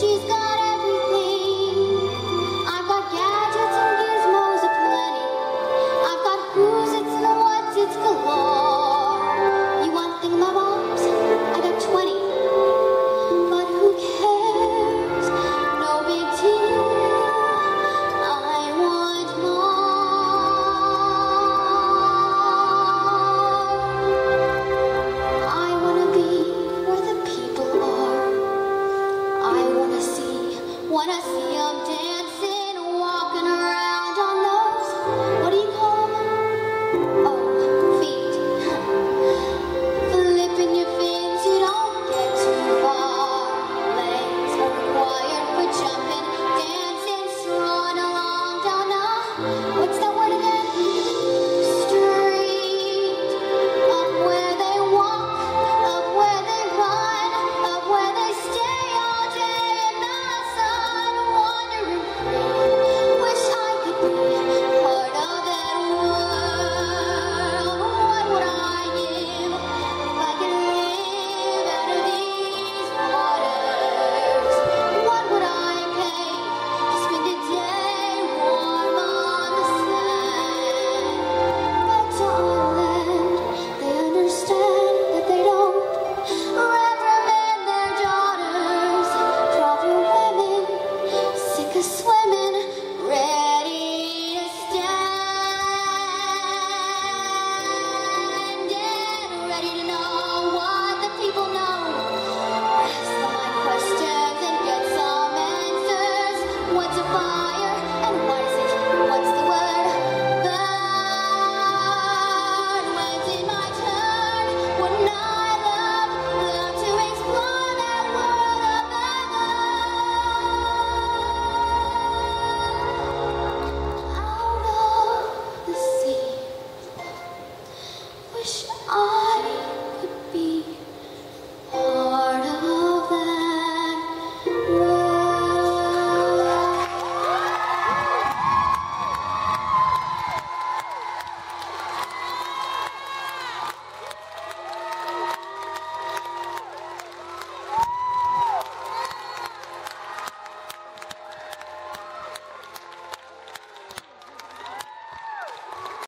she's gone. wanna see your day. this